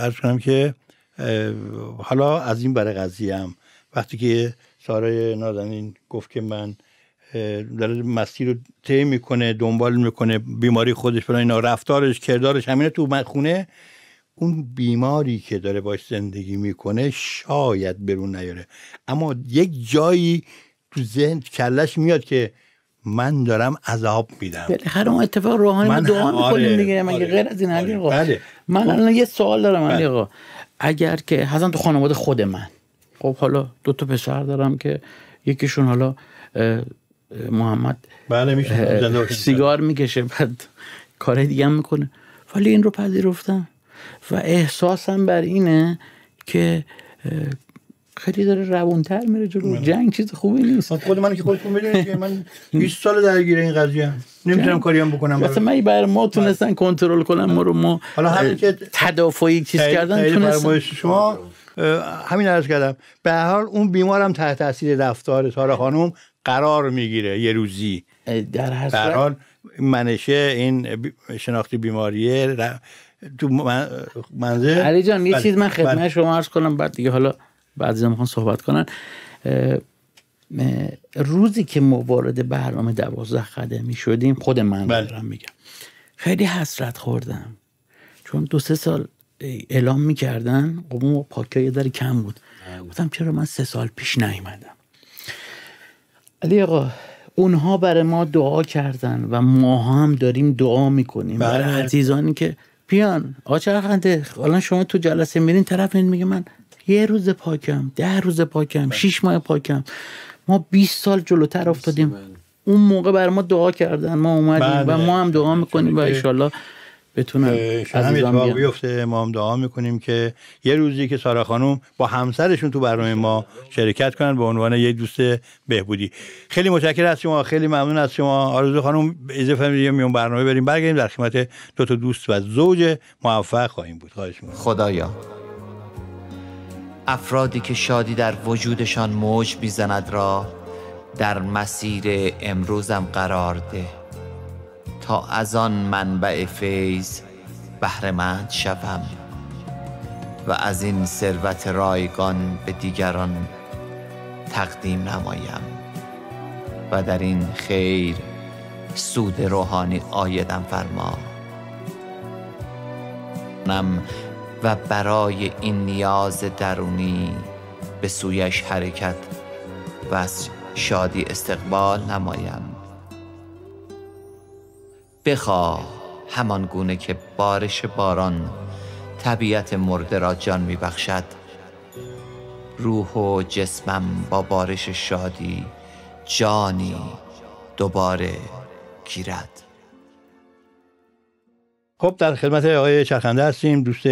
عرض کنم که حالا از این برای قضیه هم وقتی که سارای نازنین گفت که من داره مسیر رو طی می‌کنه دنبال می‌کنه بیماری خودش برای اینا رفتارش کردارش همینه تو خونه. اون بیماری که داره باش زندگی می‌کنه شاید برون نیاره. اما یک جایی تو ذهن کلش میاد که من دارم عذاب میدم. بالاخره اون اتفاق روحانی من دعا می‌کنیم آره، دیگه مگه آره، غیر از این آره، بله. من الان یه سوال دارم بله. اگر که حسن تو خانواده خود من. خب حالا دو تا پسر دارم که یکیشون حالا محمد بله میشه سیگار می‌کشه بعد کار دیگه هم می‌کنه. ولی این رو پذیرفتم. و احساسم بر اینه که خیلی داره روونتر میره جلو. بله. جنگ چیز خوبی نیست. خود من که خودتون می‌دونید که من 20 سال درگیر این قضیه نمی‌تونم کاری هم بکنم. مثلا من برای ما بله. تونستن کنترل کنم ما رو ما حالا همین که تدافعی چیز کردن تونستن. شما همین عرض کردم. به حال اون بیمارم تحت تاثیر رفتار تاره خانم قرار می‌گیره یه روزی. در هر حال منشه این شناختی بیماریه تو منزل؟ علی جان یه بله. چیز من خدمت. شما عرض کنم بعد دیگه حالا بعضی می‌خوان صحبت کنن. روزی که ما وارد برنامه دوازده خدمی شدیم خود من بله. دارم میگم. خیلی حسرت خوردم. چون دو سه سال اعلام می‌کردن خب اون پاکه یه در کم بود. گفتم چرا من سه سال پیش نیومدم؟ علی آقا اونها برای ما دعا کردن و ما هم داریم دعا می‌کنیم. بله. برای عزیزانی که بیان آچرخنده حالا شما تو جلسه میرین طرف میگه من یه روز پاکم ده روز پاکم شیش ماه پاکم. ما 20 سال جلوتر افتادیم. اون موقع برای ما دعا کردن. ما اومدیم بله. و ما هم دعا می‌کنیم و انشالله بتونن که هم عزیزان اتفاق بیان. بیفته. ما هم دعا می‌کنیم که یه روزی که سارا خانم با همسرشون تو برنامه ما شرکت کنن به عنوان یک دوست بهبودی. خیلی متشکرم از شما. خیلی ممنون از شما. آرزو خانم اجازه فرمایید میون برنامه بریم. برگردیم در خدمت دو تا دوست و زوج موفق خواهیم بود. خواهش می‌کنم. خدایا. افرادی که شادی در وجودشان موج می‌زند را در مسیر امروزم قرار ده. تا از آن منبع فیض بهرهمند شوم و از این ثروت رایگان به دیگران تقدیم نمایم و در این خیر سود روحانی آیدم فرما. نم و برای این نیاز درونی به سویش حرکت و از شادی استقبال نمایم. بخواه همان گونه که بارش باران طبیعت مرده را جان میبخشد. روح و جسمم با بارش شادی جانی دوباره گیرد. خب در خدمت آقای چرخنده هستیم دوست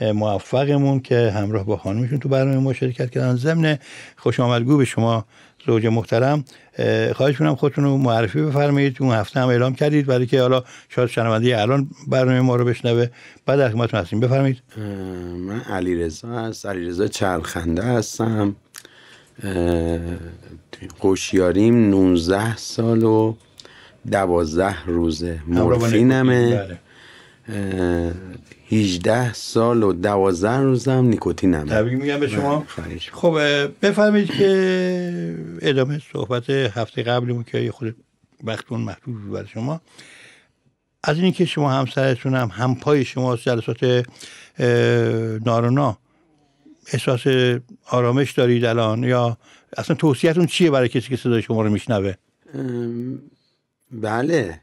موفقمون که همراه با خانمشون تو برنامه ما شرکت کردن. ضمن خوش آمدگو به شما زوج محترم. اه، خواهش کنم خودتون رو معرفی بفرمایید. اون هفته هم اعلام کردید برای که حالا شاید شنونده الان برنامه ما رو بشنوه. بعد در خدمتتون هستیم. بفرمایید. من علیرضا هست. علیرضا چرخنده هستم. اه، هوشیاریم 19 سال و 12 روزه. مورفینمه. بله. 18 سال و 12 روزم نیکوتینمه تبریک میگم به شما. خب بفرمایید که ادامه صحبت هفته قبلمون که خود وقتون محدود بود برای شما. از اینی که شما همسرتون هم همپای شما جلسات نارونا. احساس آرامش دارید الان یا اصلا توصیهتون چیه برای کسی که صدای شما رو میشنوه؟ بله.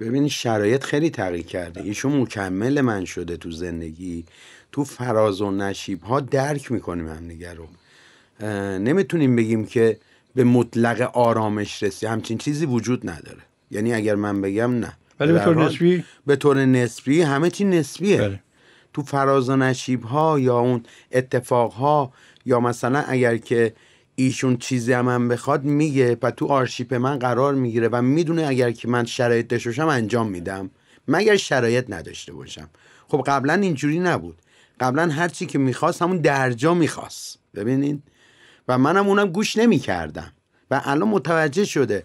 ببین شرایط خیلی تغییر کرده. ایشون مکمل من شده تو زندگی. تو فراز و نشیب ها درک می‌کنیم همدیگه رو. نمی‌تونیم بگیم که به مطلق آرامش رسی. همچین چیزی وجود نداره. یعنی اگر من بگم نه. ولی به طور نسبی؟ به طور نسبی همه چی نسبیه. بله. تو فراز و نشیب ها یا اون اتفاق ها یا مثلا اگر که ایشون چیزی هم, من بخواد میگه. و تو آرشیپ من قرار می‌گیره و می‌دونه اگر که من شرایط داشته باشم انجام میدم. مگر شرایط نداشته باشم. خب قبلا اینجوری نبود. قبلا هر چی که می‌خواست همون درجا می‌خواست. ببینین؟ و منم اونم گوش نمی‌کردم. و الان متوجه شده.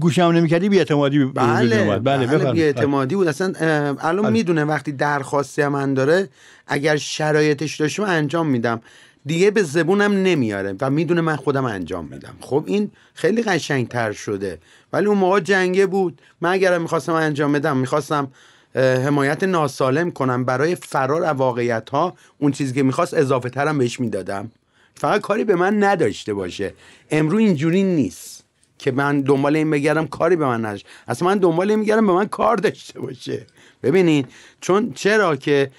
گوشم نمی‌کردی بی اعتمادی بله. بله بله بفرمایید. بیاعتمادی بود. اصلا الان بله. می‌دونه وقتی درخواستی هم من داره اگر شرایطش داشته انجام میدم. دیگه به زبونم نمیاره و می‌دونه من خودم انجام میدم. خب این خیلی قشنگتر شده. ولی اون موقع جنگه بود. من اگرم می‌خواستم انجام بدم می‌خواستم حمایت ناسالم کنم. برای فرار از واقعیت ها اون چیزی که می‌خواست اضافه ترم بهش می‌دادم. فقط کاری به من نداشته باشه. امرو اینجوری نیست که من دنبال این بگردم کاری به من نداشته اصلا من دنبال این میگردم به من کار داشته باشه. ببینین چون چرا که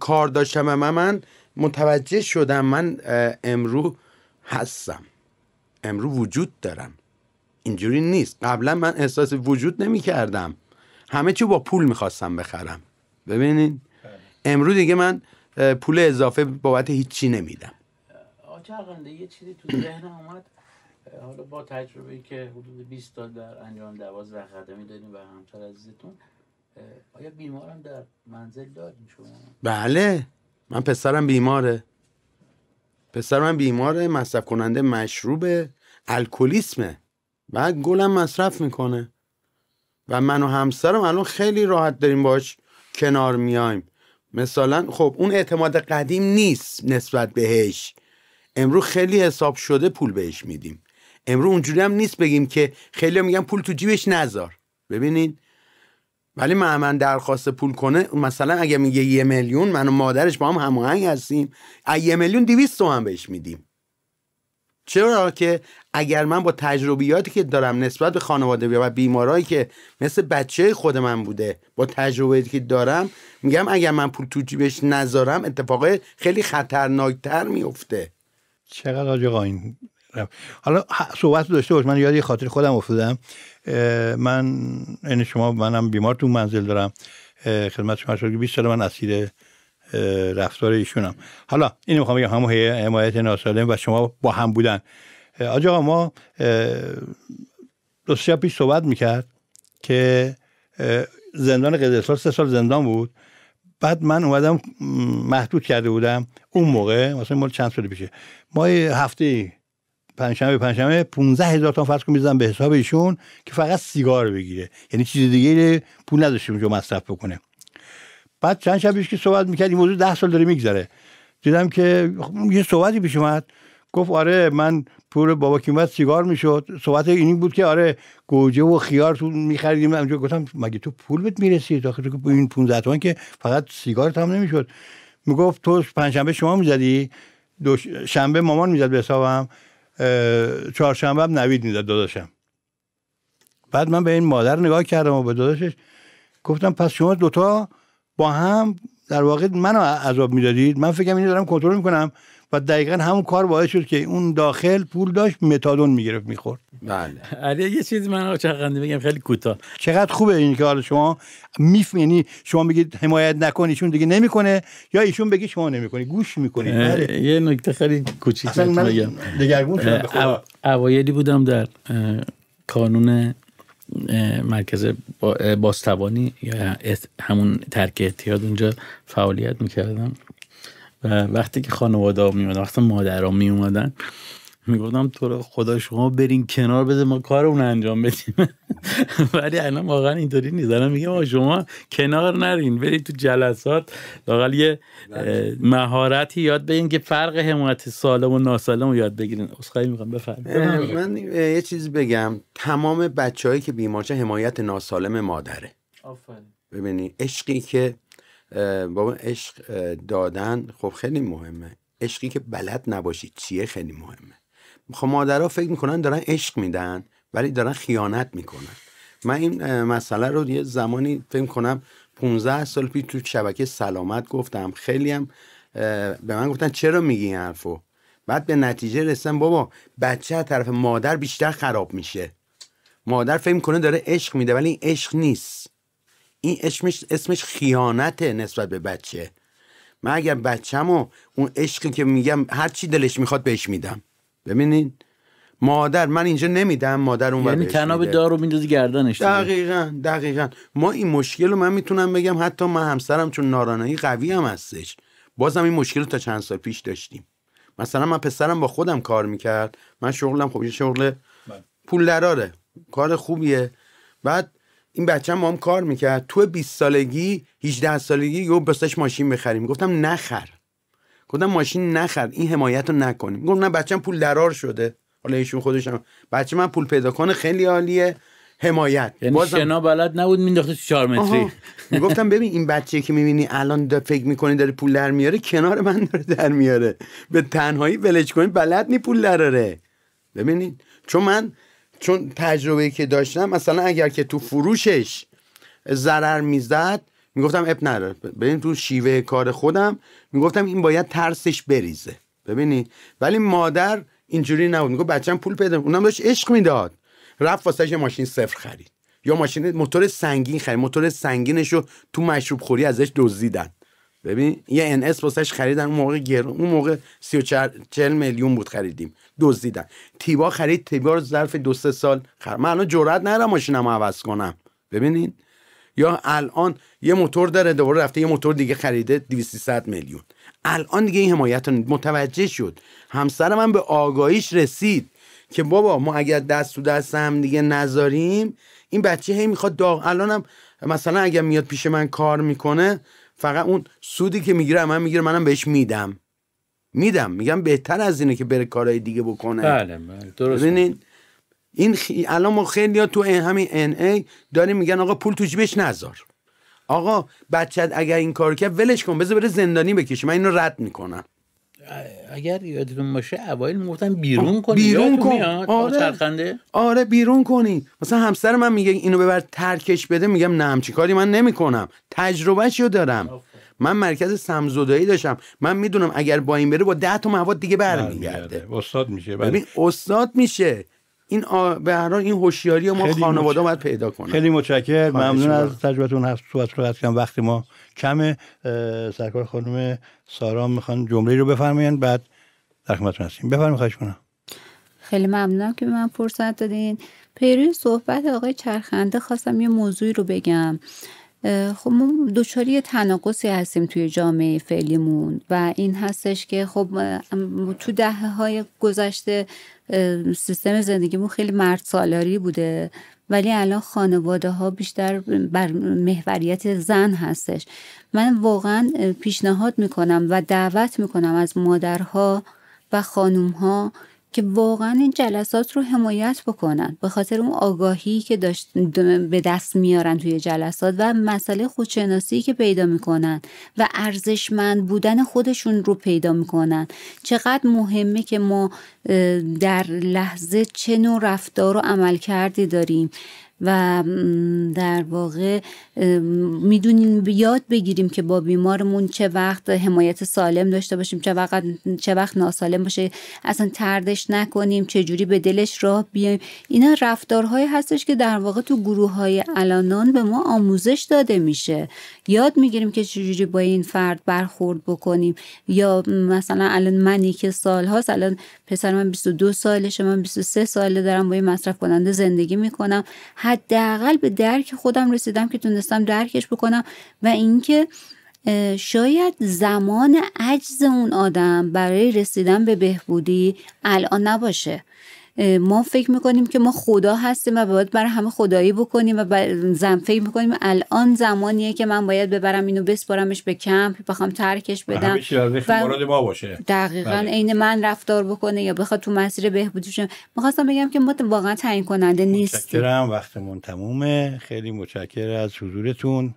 کار داشتم من, من متوجه شدم من امرو هستم. امرو وجود دارم. اینجوری نیست. قبلا من احساس وجود نمی کردم همه چی با پول می‌خواستم بخرم. ببینین؟ امرو دیگه من پول اضافه بابت هیچی نمیدم. آچرخنده یه چیزی تو ذهنم اومد. حالا با تجربه ای که حدود 20 سال در انجام دوازده خدمی داریم و همسر عزیزتون آیا بیمارم در منزل داریم شما؟ بله. من پسرم بیماره. پسر من بیماره مصرف کننده مشروبه الکلیسمه. بعد گلم مصرف می‌کنه. و من و همسرم الان خیلی راحت داریم باش کنار میایم. مثلا خب اون اعتماد قدیم نیست نسبت بهش. امرو خیلی حساب شده پول بهش میدیم. امرو اونجوری هم نیست بگیم که خیلی میگن پول تو جیبش نذار. ببینین ولی من من درخواست پول کنه مثلا اگه میگه یه میلیون من و مادرش با هم هماهنگ هستیم. یه میلیون دیویست تومن بهش میدیم. چرا که اگر من با تجربیاتی که دارم نسبت به خانواده و بیمارایی که مثل بچه خود من بوده با تجربیاتی که دارم میگم اگر من پول تو جیبش نذارم اتفاق خیلی خطرناکتر میفته. چقدر آجا این حالا صحبت داشته باش من یاد خاطر خودم افتادم. من این یعنی شما منم بیمار تو منزل دارم. خدمت شما شد 20 سال من اسیر رفتار ایشونم. حالا اینو می‌خوام بگم همون حمایت ناسالم و شما با هم بودن. آجا ما دو سه پیش صحبت می‌کرد که زندان قزلسال سه سال زندان بود. بعد من اومدم محدود کرده بودم اون موقع مثلا مال چند سال پیشه. ما هفته پنجشنبه پنجشنبه 15 هزار تا فرض کنید به حساب ایشون که فقط سیگار بگیره. یعنی چیز دیگه پول نداشته اونجا مصرف بکنه. بعد چند شب که صحبت می‌کرد این موضوع ده سال داره میگذره. دیدم که یه صحبتی پیش اومد. گفت آره من پول بابا کیمت سیگار می‌شد. صحبت اینی بود که آره گوجه و خیار تو میخریدیم. اونجا گفتم مگه تو پول بهت می‌رسید آخه تو این 15 تومن که فقط سیگار هم نمی‌شد. می‌گفت تو پنجشنبه شما می‌زدی؟ دو شنبه مامان می‌زد به حسابم. چهارشنبه هم نوید می‌زد داداشم. بعد من به این مادر نگاه کردم و به داداشش گفتم پس شما دوتا با هم در واقع منو عذاب می‌دادید؟ من فکرم اینو دارم کنترل می‌کنم. و دقیقا همون کار باعث شد که اون داخل پول داشت متادون می‌گرفت می‌خورد. بله. علی یه چیزی من چقدر بگم خیلی کوتاه. چقدر خوبه این که حالا شما میف یعنی شما بگید حمایت نکن ایشون دیگه نمی‌کنه یا ایشون بگی شما نمی‌کنی گوش می‌کنی. بله. یه نکته خیلی کوچیک بگم. دگرگون اوایلی بودم در کانون مرکز باستوانی یا همون ترک احتیاط اونجا فعالیت می‌کردم. و وقتی که خانواده می اومدن وقتی مادرها می اومدن می‌گفتم تو رو خدا شما برین کنار بده ما کار اون انجام بدیم. ولی الان واقعا اینطوری نیست. الان میگه شما کنار نرین برید تو جلسات. لاقل یه مهارتی یاد بگیرین که فرق حمایت سالم و ناسالم رو یاد بگیرین. اسخای می‌خوام بفرمایید. من یه چیزی بگم. تمام بچههایی که بیمارچه حمایت ناسالم مادره. آفرین. ببینی عشقی که بابا عشق دادن خب خیلی مهمه. عشقی که بلد نباشید چیه خیلی مهمه. خب مادرها فکر می‌کنن دارن عشق میدن ولی دارن خیانت می‌کنن. من این مسئله رو یه زمانی فکر کنم 15 سال پیش تو شبکه سلامت گفتم. خیلی هم به من گفتن چرا میگی این حرفو؟ بعد به نتیجه رسیدم بابا بچه طرف مادر بیشتر خراب میشه. مادر فکر کنه داره عشق میده ولی این عشق نیست. این اسمش اسمش خیانته نسبت به بچه. من اگر بچه‌مو اون عشقی که میگم هر چی دلش می‌خواد بهش میدم. ببینین؟ مادر من اینجا نمیدم مادر اون یعنی تناب دارو میندازی گردنش دقیقا دقیقا. ما این مشکل رو من می‌تونم بگم حتی من همسرم چون نارانایی قوی هم هستش. بازم این مشکل رو تا چند سال پیش داشتیم. مثلا من پسرم با خودم کار می‌کرد. من شغلم خب یه شغل بله. پول دراره کار خوبیه. بعد این بچه ما هم کار می‌کرد. تو 20 سالگی 18 سالگی یو بسش ماشین بخریم. گفتم نخر. گفتم ماشین نخر. این حمایت رو نکنیم. گفتم نه بچم پول درار شده. حالا ایشون خودشم بچه من پول پیدا کنه خیلی عالیه. حمایت. یعنی بازم... شنا بلد نبود مینداخته تو 4 متری. می‌گفتم ببین این بچه که می‌بینی الان دا فکر می‌کنی داره پول در میاره کنار من داره در میاره. به تنهایی ولج کنی بلد نی پول دراره ببینید چون من چون تجربه که داشتم مثلا اگر که تو فروشش ضرر می‌زد می‌گفتم اپ نداره. ببین تو شیوه کار خودم می‌گفتم این باید ترسش بریزه. ببینی؟ ولی مادر اینجوری نبود. می‌گفت بچم پول پیدا اونم داشت عشق می‌داد. رفت واسه ماشین صفر خرید. یا ماشین موتور سنگین خرید. موتور سنگینش رو تو مشروب خوری ازش دزدیدن. ببین یه ان اس واسش خریدن اون موقع گر... اون موقع 34 میلیون بود خریدیم. دزدیدن تیبا خرید. تیبا رو ظرف دو سه سال خرید من الان جرئت ندارم ماشینمو عوض کنم. ببینین. یا الان یه موتور داره دوباره رفته یه موتور دیگه خریده 200 میلیون. الان دیگه این حمایت متوجه شد. همسر من به آگاهیش رسید که بابا ما اگر دست تو دست هم دیگه نذاریم این بچه هی می‌خواد داغ الانم مثلا اگر میاد پیش من کار می‌کنه فقط اون سودی که می‌گیره من می‌گیره منم بهش میدم. میدم. میگم بهتر از اینه که بره کارهای دیگه بکنه. بله بله درست این الان ما خیلی ها تو همین ان ای داریم میگن آقا پول تو جیبش نذار. آقا بچت اگر این کار کرد ولش کن بذار بره زندانی بکشه. من اینو رد می‌کنم. اگر یادتون باشه اوایل می‌گفتن بیرون کنی بیرون کن. میاد؟ آره. چرخنده؟ آره بیرون کنی. مثلا همسر من میگه اینو ببر ترکش بده میگم نه همچی کاری من نمی‌کنم. تجربهش رو دارم من مرکز سمزدایی داشتم. من می‌دونم اگر با این بره با ده تا مواد دیگه برمیگرده. استاد میشه بله. ببین استاد میشه. این آ... به هر حال این هوشیاری ما خانواده متش- باید پیدا کنن خیلی متشکرم. خواهش ممنون. از تجربتون هست صحبت رو قطع کردم. وقتی ما کمه. اه، سرکار خانم سارا می‌خوان جمله رو بفرمایید بعد در خدمتتون هستیم. بفرمایید خواهش کنم خیلی ممنونم که به من فرصت دادین. پیروی صحبت آقای چرخنده خواستم یه موضوعی رو بگم. خب ما دچار یه تناقضی هستیم توی جامعه فعلیمون و این هستش که خب تو دهه های گذشته سیستم زندگیمون خیلی مرد سالاری بوده ولی الان خانواده ها بیشتر بر محوریت زن هستش. من واقعا پیشنهاد می‌کنم و دعوت می‌کنم از مادرها و خانوم ها که واقعا این جلسات رو حمایت بکنن به خاطر اون آگاهی که داشت به دست میارن توی جلسات و مسئله خودشناسی که پیدا می‌کنن و ارزشمند بودن خودشون رو پیدا می‌کنن. چقدر مهمه که ما در لحظه چه نوع رفتار و عمل کردی داریم. و در واقع می‌دونیم یاد بگیریم که با بیمارمون چه وقت حمایت سالم داشته باشیم چه وقت چه وقت ناسالم باشه. اصلا تردش نکنیم چه جوری به دلش راه بیایم. اینا رفتارهایی هستش که در واقع تو گروه های الانان به ما آموزش داده میشه. یاد می‌گیریم که چجوری با این فرد برخورد بکنیم. یا مثلا الان منی که سال هاست الان پسر من 22 سالشه من 23 ساله دارم با این مصرف کننده زندگی می‌کنم. حداقل به درک خودم رسیدم که تونستم درکش بکنم و اینکه شاید زمان عجز اون آدم برای رسیدن به بهبودی الان نباشه. ما فکر می‌کنیم که ما خدا هستیم و باید برای همه خدایی بکنیم و زن فکر می‌کنیم الان زمانیه که من باید ببرم اینو بسپارمش به کمپ بخوام ترکش بدم و- مورد ما باشه. دقیقا بله. عین من رفتار بکنه یا بخواد تو مسیر بهبودی شه می‌خواستم بگم که ما واقعا تعیین کننده نیستیم. متشکرم. وقتمون تمومه. خیلی متشکر از حضورتون.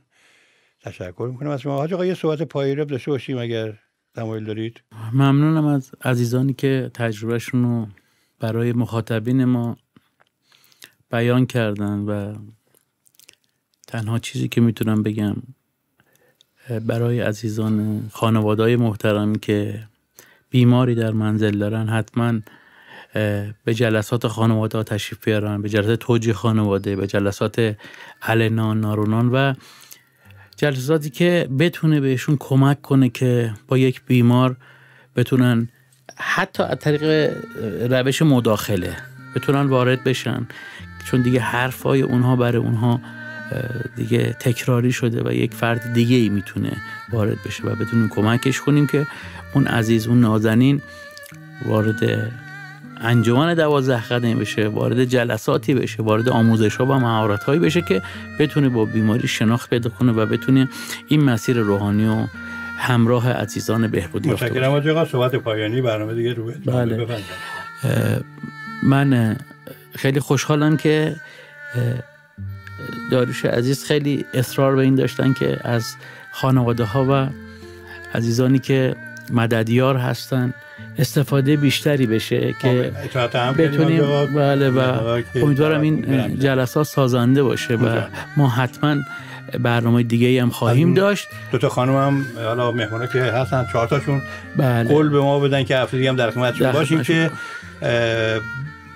تشکر می‌کنم از شما. حاج آقا یه صحبت پایانی رو داشته باشیم اگر تمایل دارید. ممنونم از عزیزانی که تجربهشون رو برای مخاطبین ما بیان کردن و تنها چیزی که می‌تونم بگم برای عزیزان خانوادهای محترمی که بیماری در منزل دارن حتما به جلسات خانواده ها تشریف بیارن به جلسات توجیه خانواده به جلسات علنان نارونان و جلساتی که بتونه بهشون کمک کنه که با یک بیمار بتونن حتی از طریق روش مداخله بتونن وارد بشن چون دیگه حرفای اونها برای اونها دیگه تکراری شده و یک فرد دیگه ای می‌تونه وارد بشه و بتونیم کمکش کنیم که اون عزیز اون نازنین وارد انجمن دوازده قدمی بشه وارد جلساتی بشه وارد آموزش ها و مهارت هایی بشه که بتونه با بیماری شناخت پیدا کنه و بتونه این مسیر روحانی و همراه عزیزان بهبودی متشکرم آقا صحبت پایانی برنامه دیگه رو بله. بفرمایید. من خیلی خوشحالم که داریوش عزیز خیلی اصرار به این داشتن که از خانواده ها و عزیزانی که مددیار هستن استفاده بیشتری بشه که هم کنید بتونیم. بله و که امیدوارم این. جلسات سازنده باشه و. ما حتما برنامه دیگه هم خواهیم داشت. دو تا خانم هم حالا مهمونه که هستن چهار تاشون بله. قول به ما بدن که هفته دیگه هم در خدمتشون در باشیم که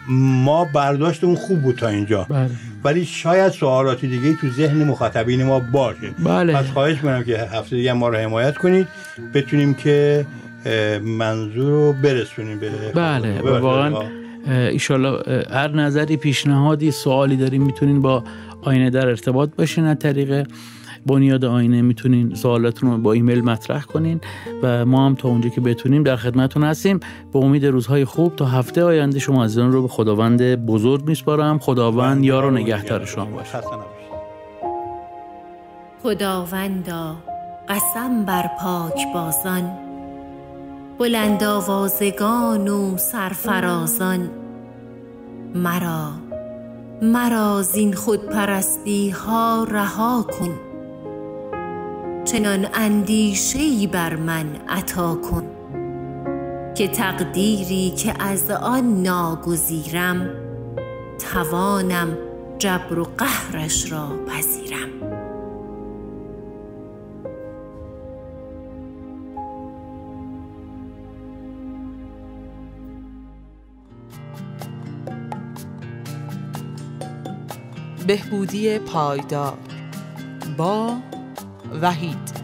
ما برداشتمون خوب بود تا اینجا. بله. ولی شاید سوالاتی دیگه تو ذهن مخاطبین ما باشه. بله. پس خواهش می‌کنم که هفته دیگه ما رو حمایت کنید. بتونیم که منظور رو برسونیم به بله. واقعا ایشالله اه، هر نظری پیشنهادی سوالی دارین می‌تونین با آینه در ارتباط باشین از طریق بنیاد آینه می‌تونین سوالاتون رو با ایمیل مطرح کنین و ما هم تا اونجا که بتونیم در خدمتتون هستیم. به امید روزهای خوب تا هفته آینده شما عزیزان رو به خداوند بزرگ میسپارم. خداوند یار و نگهدار شما باشه. خداوندا قسم بر پاک بازان. بلند آوازگان و سرفرازان. مرا مرا زین خودپرستی ها رها کن. چنان اندیشه ای بر من عطا کن که تقدیری که از آن ناگزیرم توانم جبر و قهرش را پذیرم. بهبودی پایدار با وحید.